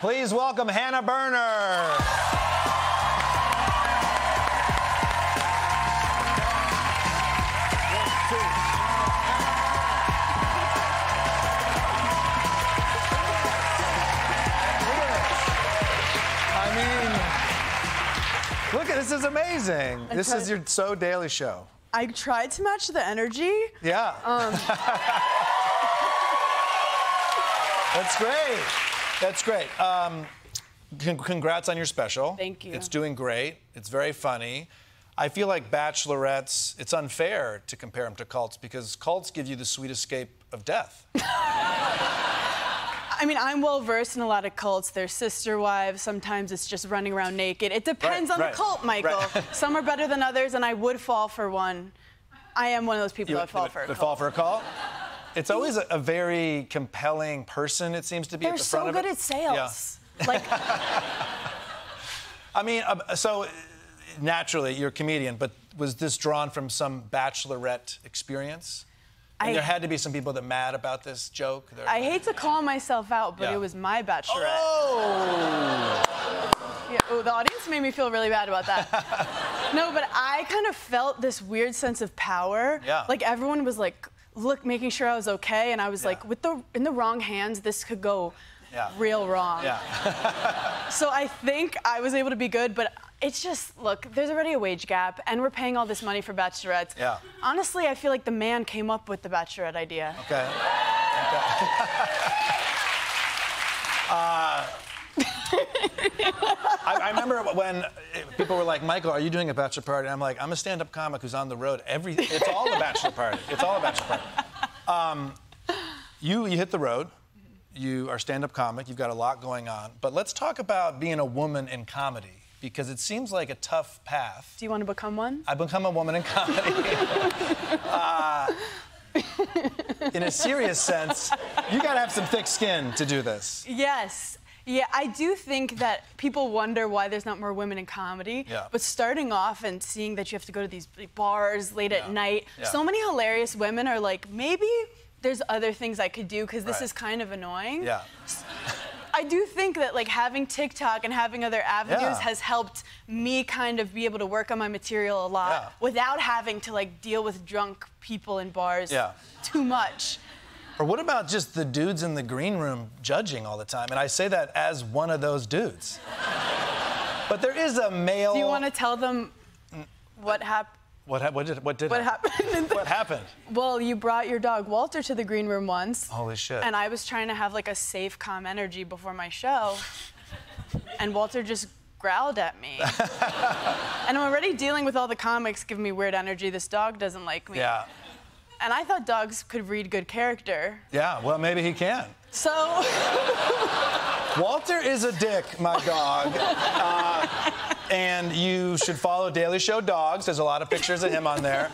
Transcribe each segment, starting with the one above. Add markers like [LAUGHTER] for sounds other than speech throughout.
Please welcome Hannah Berner. I mean, look at this is amazing. This is your so daily show. I tried to match the energy. Yeah. Um, [LAUGHS] That's great. That's great. Um, congrats on your special. Thank you. It's doing great. It's very funny. I feel like bachelorettes, it's unfair to compare them to cults because cults give you the sweet escape of death. [LAUGHS] I mean, I'm well versed in a lot of cults. They're sister wives. Sometimes it's just running around naked. It depends Right, on right, the cult, Michael. right. [LAUGHS] Some are better than others, and I would fall for one. I am one of those people You that would fall for a would cult. fall for a cult? It's always a, a very compelling person, it seems to be They're at the so front good of it. at sales. Like, [LAUGHS] I mean, uh, so naturally, you're a comedian, but was this drawn from some bachelorette experience? And I- there had to be some people that mad about this joke. They're- I hate to call myself out, but Yeah. it was my bachelorette. Oh! Yeah, oh, the audience made me feel really bad about that. [LAUGHS] no, but I kind of felt this weird sense of power. Yeah. Like everyone was like, look, making sure I was okay, and I was like, with the in the wrong hands, this could go Yeah. real wrong. Yeah. [LAUGHS] [LAUGHS] So I think I was able to be good, but it's just look, there's already a wage gap, and we're paying all this money for bachelorettes. Yeah. Honestly, I feel like the man came up with the bachelorette idea. Okay. [LAUGHS] okay. uh, [LAUGHS] I, I remember when people were like, "Michael, are you doing a bachelor party?" And I'm like, "I'm a stand-up comic who's on the road. Every it's all a bachelor party. It's all a bachelor party." Um, you you hit the road. You are stand-up comic. You've got a lot going on. But let's talk about being a woman in comedy because it seems like a tough path. Do you want to become one? I've become a woman in comedy. [LAUGHS] uh, in a serious sense, you gotta have some thick skin to do this. Yes. Yeah, I do think that people wonder why there's not more women in comedy. Yeah. But starting off and seeing that you have to go to these bars late Yeah. at night, Yeah. so many hilarious women are like, maybe there's other things I could do because this Right. is kind of annoying. Yeah. I do think that like having TikTok and having other avenues Yeah. has helped me kind of be able to work on my material a lot Yeah. without having to like deal with drunk people in bars Yeah. too much. Or what about just the dudes in the green room judging all the time? And I say that as one of those dudes. But there is a male. Do you want to tell them what happened? What, hap- what did what did What happen? happened? What happened? Well, you brought your dog Walter to the green room once. Holy shit. And I was trying to have like a safe, calm energy before my show. and Walter just growled at me. [LAUGHS] and I'm already dealing with all the comics giving me weird energy. This dog doesn't like me. Yeah. And I thought dogs could read good character. Yeah. Well, maybe he can. So [LAUGHS] Walter is a dick, my dog. [LAUGHS] Uh, and you should follow Daily Show Dogs. There's a lot of pictures of him on there.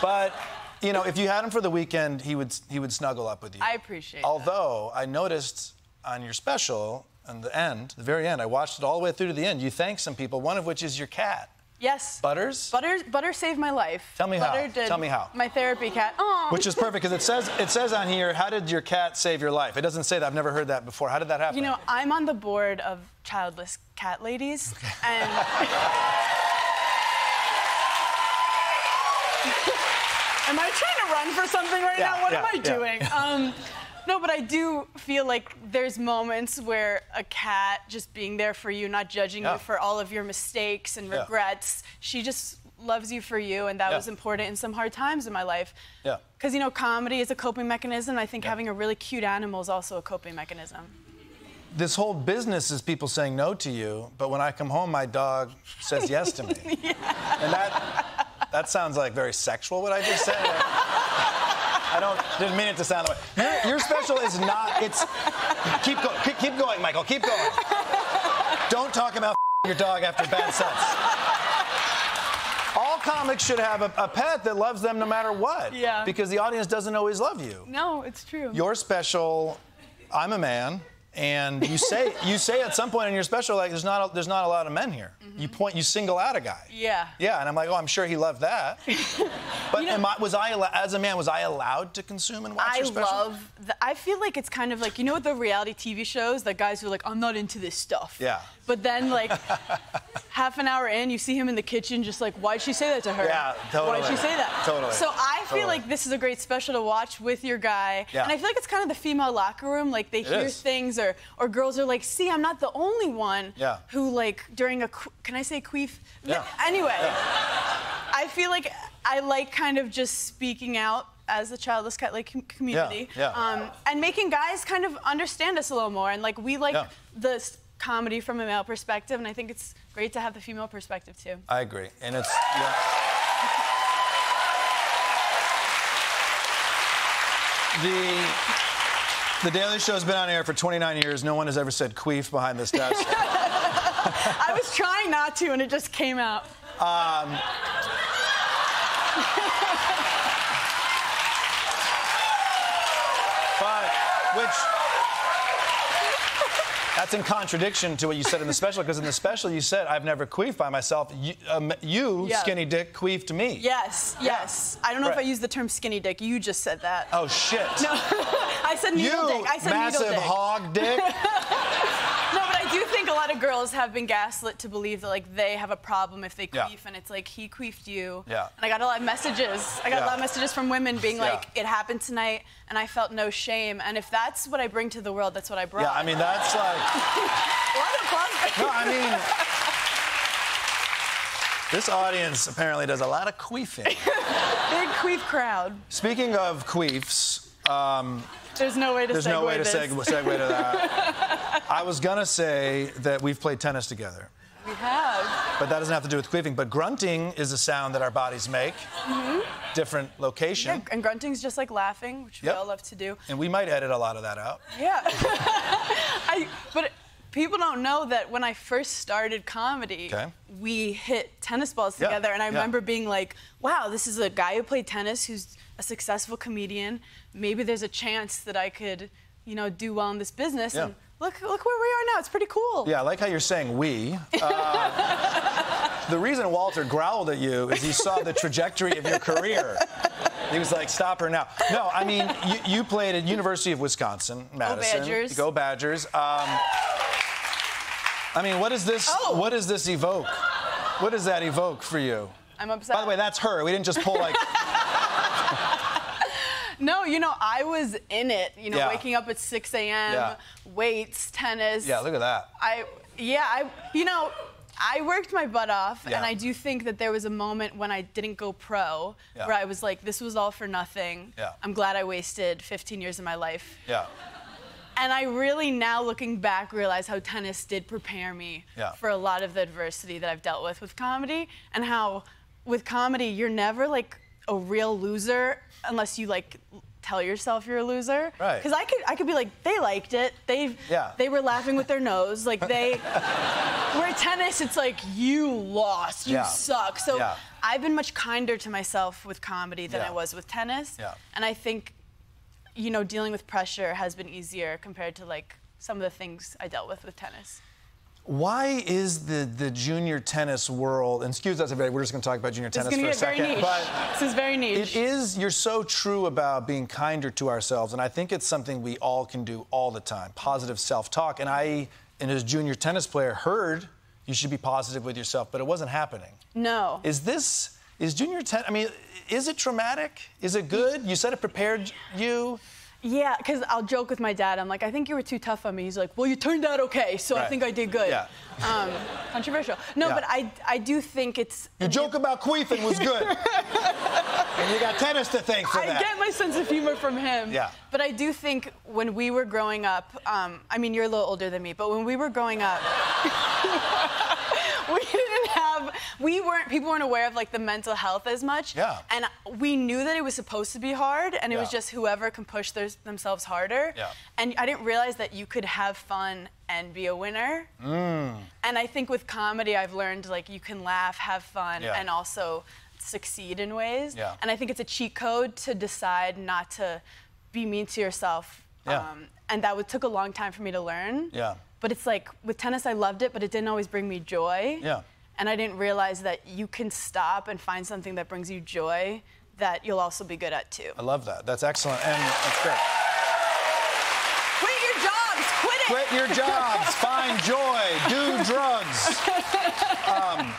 But, you know, if you had him for the weekend, he would he would snuggle up with you. I appreciate that. Although I noticed on your special, on the end, the very end, I watched it all the way through to the end. You thank some people, one of which is your cat. Yes. Butters? Butter, Butter saved my life. Tell me how. Butter Did Tell me how. My therapy cat. Aw. Which is perfect because it says it says on here, how did your cat save your life? It doesn't say that. I've never heard that before. How did that happen? You know, I'm on the board of childless cat ladies, and [LAUGHS] am I trying to run for something right Yeah, now? What am yeah, I yeah. doing? Um, no, but I do feel like there's moments where a cat just being there for you, not judging Yeah. you for all of your mistakes and Yeah. regrets, she just loves you for you, and that Yeah. was important in some hard times in my life. Yeah. Because you know, comedy is a coping mechanism. I think Yeah. having a really cute animal is also a coping mechanism. this whole business is people saying no to you, but when I come home, my dog says yes to me. [LAUGHS] And that that sounds like very sexual. What I just said. I don't didn't mean it to sound that way. Your, your special is not. It's keep going. Keep, keep going, Michael. Keep going. Don't talk about [LAUGHS] your dog after bad sex. All comics should have a, a pet that loves them no matter what. Yeah. Because the audience doesn't always love you. No, it's true. Your special, I'm a man, and you say you say at some point in your special like there's not a, there's not a lot of men here. Mm-hmm. You point you single out a guy. Yeah. Yeah, and I'm like, oh, I'm sure he loved that. [LAUGHS] But am I, was I as a man was I allowed to consume and watch I your special? love. The, I feel like it's kind of like you know the reality TV shows that guys who are like I'm not into this stuff. Yeah. But then like [LAUGHS] half an hour in, you see him in the kitchen, just like why'd she say that to her? Yeah, totally. Why'd she say that? Totally. So I feel Totally. like this is a great special to watch with your guy. Yeah. And I feel like it's kind of the female locker room. Like they hear is. things, or or girls are like, see, I'm not the only one. Yeah. Who like during a can I say queef? Yeah. Anyway. [LAUGHS] I feel like I like kind of just speaking out as a childless cat like com- community, yeah. Um, and making guys kind of understand us a little more. And like we like Yeah. the s- comedy from a male perspective, and I think it's great to have the female perspective too. I agree, and it's yeah. [LAUGHS] the. The Daily Show's been on air for 29 years. No one has ever said queef behind this desk. [LAUGHS] I was trying not to, and it just came out. But which that's in contradiction to what you said in the special, because in the special you said I've never queefed by myself. You, um, you Yeah. skinny dick, queefed me. Yes, yes. I don't know if I used the term skinny dick. You just said that. Oh shit. No, [LAUGHS] I said needle you dick. I said massive needle dick. hog dick. [LAUGHS] No, but I do think a lot of girls have been gaslit to believe that like they have a problem if they Yeah. queef, and it's like he queefed you. Yeah. And I got a lot of messages. I got Yeah. a lot of messages from women being Yeah. like, "It happened tonight, and I felt no shame." And if that's what I bring to the world, that's what I brought. yeah, I mean that's like. [LAUGHS] a lot of applause. No, I mean. This audience apparently does a lot of queefing. [LAUGHS] Big queef crowd. Speaking of queefs, um, There's no way to there's segue no way to this. segue to that. [LAUGHS] I was gonna say that we've played tennis together. We have. But that doesn't have to do with queefing. But grunting is a sound that our bodies make. Mm -hmm. Different location. Yeah, and grunting's just like laughing, which Yep. we all love to do. And we might edit a lot of that out. Yeah. [LAUGHS] I, but people don't know that when I first started comedy, Okay. we hit tennis balls together. And I remember being like, wow, this is a guy who played tennis who's a successful comedian. Maybe there's a chance that I could, you know, do well in this business. Yeah. And look, look where we are now. It's pretty cool. Yeah, I like how you're saying we. Uh, [LAUGHS] the reason Walter growled at you is he saw the trajectory of your career. He was like, stop her now. No, I mean, you, you played at University of Wisconsin, Madison. Go Badgers. Go Badgers. Um, I mean, what does this, Oh. what does this evoke? What does that evoke for you? I'm upset. By the way, that's her. We didn't just pull like, no, you know, I was in it, you know, Yeah. waking up at 6 a.m., Yeah. weights, tennis. yeah, look at that. I yeah, I you know, I worked my butt off Yeah. and I do think that there was a moment when I didn't go pro where I was like this was all for nothing. Yeah. I'm glad I wasted 15 years of my life. Yeah. And I really now looking back realize how tennis did prepare me for a lot of the adversity that I've dealt with with comedy and how with comedy you're never like a real loser unless you like tell yourself you're a loser. Right. Because I could I could be like they liked it. They Yeah. they were laughing with their nose like they [LAUGHS] where tennis it's like you lost you Yeah. suck. So Yeah. I've been much kinder to myself with comedy than. I was with tennis. Yeah. And I think you know, dealing with pressure has been easier compared to like some of the things I dealt with with tennis. Why is the, the junior tennis world, and excuse us, everybody, we're just going to talk about junior tennis for a second. niche. But this is very niche. It is, you're so true about being kinder to ourselves, and I think it's something we all can do all the time positive self talk. And I, and as a junior tennis player, heard you should be positive with yourself, but it wasn't happening. No. Is this, is junior tennis, I mean, is it traumatic? Is it good? You said it prepared you. Yeah, because I'll joke with my dad. I'm like, I think you were too tough on me. He's like, Well, you turned out okay, so I think I did good. Yeah. Um, controversial. No, Yeah. but I I do think it's. Your joke about queefing was good. [LAUGHS] and you got tennis to thank for I that. get my sense of humor from him. Yeah. But I do think when we were growing up, um, I mean, you're a little older than me, but when we were growing up, we didn't have, we weren't, people weren't aware of like the mental health as much. Yeah. And we knew that it was supposed to be hard, and it was just whoever can push their, themselves harder. Yeah. And I didn't realize that you could have fun and be a winner. Mm. And I think with comedy, I've learned like you can laugh, have fun, Yeah. and also succeed in ways. Yeah. And I think it's a cheat code to decide not to be mean to yourself Yeah. Um, and that would, took a long time for me to learn. Yeah. But it's like with tennis, I loved it, but it didn't always bring me joy. Yeah. And I didn't realize that you can stop and find something that brings you joy that you'll also be good at too. I love that. That's excellent. And that's great. Quit your jobs. Quit it. Quit your jobs. [LAUGHS] Find joy. Do drugs. Um,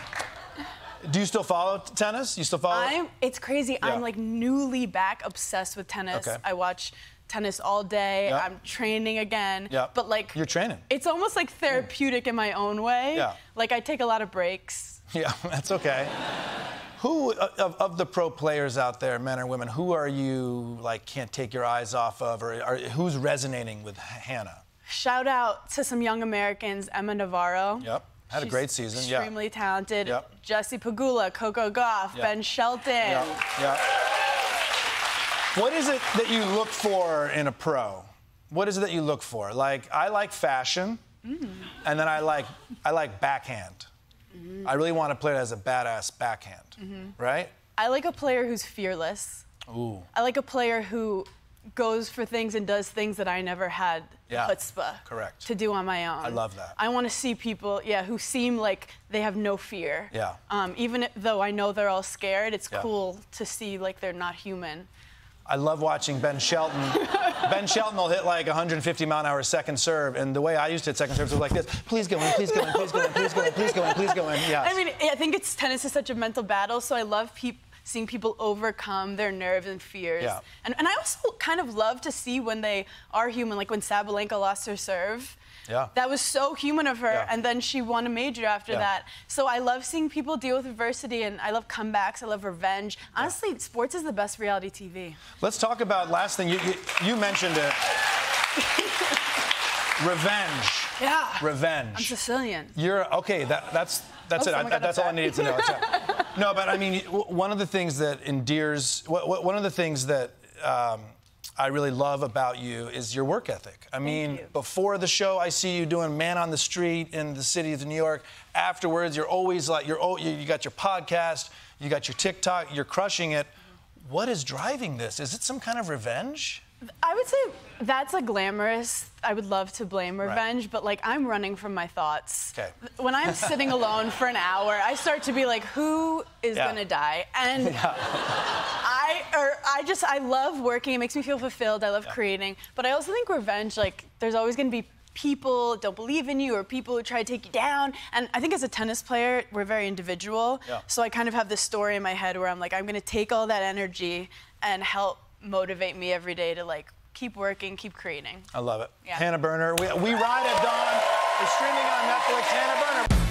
do you still follow t- tennis? You still follow? I'm. It's crazy. Yeah. I'm like newly back obsessed with tennis. Okay. I watch tennis all day. Yeah. I'm training again. Yeah. But like You're training. It's almost like therapeutic in my own way. Yeah. Like I take a lot of breaks. [LAUGHS] Yeah, that's okay. Who uh, of, of the pro players out there, men or women, who are you like can't take your eyes off of, or, or who's resonating with Hannah? Shout out to some young Americans, Emma Navarro. Yep. Had a great season, yeah. Extremely talented. Yep. Jesse Pegula, Coco Gauff, Yep. Ben Shelton. Yeah, yeah. What is it that you look for in a pro? What is it that you look for? Like I like fashion, Mm. and then I like I like backhand. Mm-hmm. I really want a player that has a badass backhand, right? I like a player who's fearless. Ooh. I like a player who goes for things and does things that I never had Yeah, chutzpah correct. to do on my own. I love that. I want to see people, yeah, who seem like they have no fear. Yeah. Um, even though I know they're all scared, it's Yeah. cool to see like they're not human. I love watching Ben Shelton. [LAUGHS] ben Shelton will hit like 150 mile an hour second serve, and the way I used to hit second serves was like this: please go in, please go in, please go in, please go in, please go in, please go in. Yeah. [LAUGHS] I mean, I think it's tennis is such a mental battle, so I love peop- seeing people overcome their nerves and fears. Yeah. And, and I also kind of love to see when they are human, like when Sabalenka lost her serve. Yeah. That was so human of her, Yeah. and then she won a major after Yeah. that. So I love seeing people deal with adversity, and I love comebacks. I love revenge. Honestly, sports is the best reality TV. Let's talk about last thing you you, you mentioned it. Revenge. Yeah. Revenge. I'm Sicilian. You're okay. That, that's that's Oh, it. I, that's all I needed to know. [LAUGHS] No, but I mean, one of the things that endears, one of the things that um, I really love about you is your work ethic. I mean, before the show, I see you doing man on the street in the city of New York. Afterwards, you're always like, you're you got your podcast, you got your TikTok, you're crushing it. What is driving this? Is it some kind of revenge? I would say that's a glamorous. I would love to blame revenge, but like I'm running from my thoughts. 'Kay. When I'm [LAUGHS] sitting alone for an hour, I start to be like, who is Yeah. gonna die? And [LAUGHS] I or I just I love working. It makes me feel fulfilled. I love creating. But I also think revenge, like there's always gonna be people don't believe in you or people who try to take you down. And I think as a tennis player, we're very individual. Yeah. So I kind of have this story in my head where I'm like, I'm gonna take all that energy and help motivate me every day to like keep working, keep creating. I love it. Yeah. Hannah Berner. We, we Ride at Dawn is streaming on Netflix. Hannah Berner.